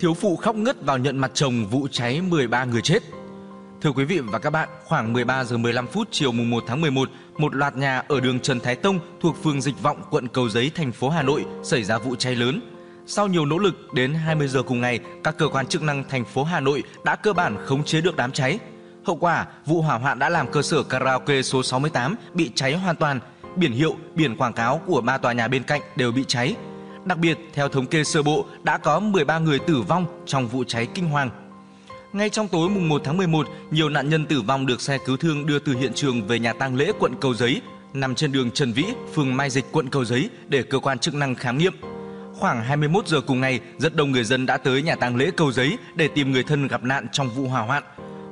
Thiếu phụ khóc ngất vào nhận mặt chồng vụ cháy 13 người chết. Thưa quý vị và các bạn, khoảng 13 giờ 15 phút chiều mùng 1 tháng 11, một loạt nhà ở đường Trần Thái Tông thuộc phường Dịch Vọng, quận Cầu Giấy, thành phố Hà Nội xảy ra vụ cháy lớn. Sau nhiều nỗ lực, đến 20 giờ cùng ngày, các cơ quan chức năng thành phố Hà Nội đã cơ bản khống chế được đám cháy. Hậu quả, vụ hỏa hoạn đã làm cơ sở karaoke số 68 bị cháy hoàn toàn. Biển hiệu, biển quảng cáo của ba tòa nhà bên cạnh đều bị cháy. Đặc biệt, theo thống kê sơ bộ, đã có 13 người tử vong trong vụ cháy kinh hoàng. Ngay trong tối mùng 1 tháng 11, nhiều nạn nhân tử vong được xe cứu thương đưa từ hiện trường về nhà tang lễ quận Cầu Giấy, nằm trên đường Trần Vĩ, phường Mai Dịch, quận Cầu Giấy để cơ quan chức năng khám nghiệm. Khoảng 21 giờ cùng ngày, rất đông người dân đã tới nhà tang lễ Cầu Giấy để tìm người thân gặp nạn trong vụ hỏa hoạn.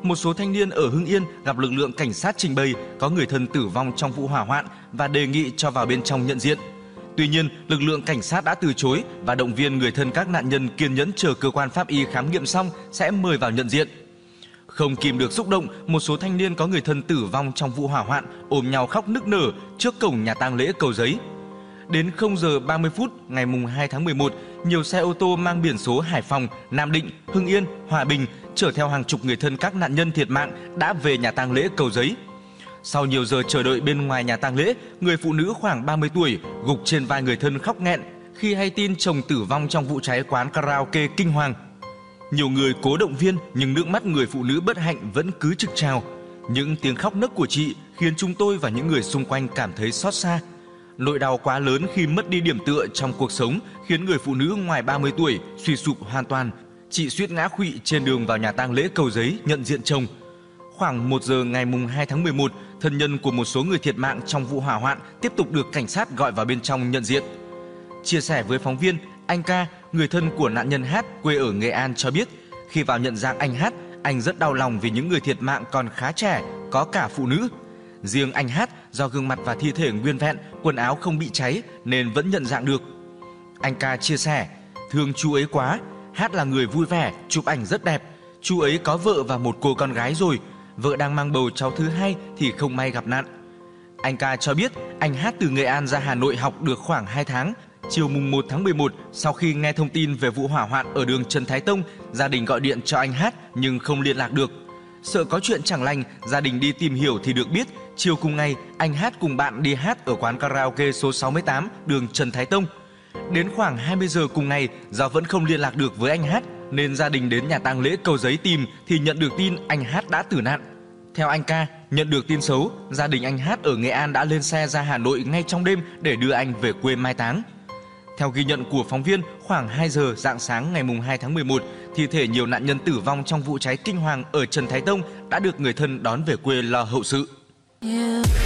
Một số thanh niên ở Hưng Yên gặp lực lượng cảnh sát trình bày có người thân tử vong trong vụ hỏa hoạn và đề nghị cho vào bên trong nhận diện. Tuy nhiên, lực lượng cảnh sát đã từ chối và động viên người thân các nạn nhân kiên nhẫn chờ cơ quan pháp y khám nghiệm xong sẽ mời vào nhận diện. Không kìm được xúc động, một số thanh niên có người thân tử vong trong vụ hỏa hoạn ôm nhau khóc nức nở trước cổng nhà tang lễ Cầu Giấy. Đến 0 giờ 30 phút ngày mùng 2 tháng 11, nhiều xe ô tô mang biển số Hải Phòng, Nam Định, Hưng Yên, Hòa Bình chở theo hàng chục người thân các nạn nhân thiệt mạng đã về nhà tang lễ Cầu Giấy. Sau nhiều giờ chờ đợi bên ngoài nhà tang lễ, người phụ nữ khoảng 30 tuổi gục trên vai người thân khóc nghẹn khi hay tin chồng tử vong trong vụ cháy quán karaoke kinh hoàng. Nhiều người cố động viên nhưng nước mắt người phụ nữ bất hạnh vẫn cứ trực trào. Những tiếng khóc nấc của chị khiến chúng tôi và những người xung quanh cảm thấy xót xa. Nỗi đau quá lớn khi mất đi điểm tựa trong cuộc sống khiến người phụ nữ ngoài 30 tuổi suy sụp hoàn toàn. Chị suýt ngã khụy trên đường vào nhà tang lễ cầu giấy nhận diện chồng. Khoảng 1 giờ ngày mùng 2 tháng 11, thân nhân của một số người thiệt mạng trong vụ hỏa hoạn tiếp tục được cảnh sát gọi vào bên trong nhận diện. Chia sẻ với phóng viên, anh ca, người thân của nạn nhân Hát quê ở Nghệ An cho biết, khi vào nhận dạng anh Hát, anh rất đau lòng vì những người thiệt mạng còn khá trẻ, có cả phụ nữ. Riêng anh Hát do gương mặt và thi thể nguyên vẹn, quần áo không bị cháy nên vẫn nhận dạng được. Anh ca chia sẻ, thương chú ấy quá, Hát là người vui vẻ, chụp ảnh rất đẹp. Chú ấy có vợ và một cô con gái rồi, vợ đang mang bầu cháu thứ hai thì không may gặp nạn. Anh ca cho biết anh Hát từ Nghệ An ra Hà Nội học được khoảng 2 tháng. Chiều mùng 1 tháng 11, sau khi nghe thông tin về vụ hỏa hoạn ở đường Trần Thái Tông, gia đình gọi điện cho anh Hát nhưng không liên lạc được. Sợ có chuyện chẳng lành, gia đình đi tìm hiểu thì được biết, chiều cùng ngày anh Hát cùng bạn đi hát ở quán karaoke số 68 đường Trần Thái Tông. Đến khoảng 20 giờ cùng ngày, do vẫn không liên lạc được với anh Hát nên gia đình đến nhà tang lễ cầu giấy tìm thì nhận được tin anh Hát đã tử nạn. Theo anh ca, nhận được tin xấu, gia đình anh Hát ở Nghệ An đã lên xe ra Hà Nội ngay trong đêm để đưa anh về quê mai táng. Theo ghi nhận của phóng viên, khoảng 2 giờ dạng sáng ngày mùng 2 tháng 11, thi thể nhiều nạn nhân tử vong trong vụ cháy kinh hoàng ở Trần Thái Tông đã được người thân đón về quê lo hậu sự. Yeah.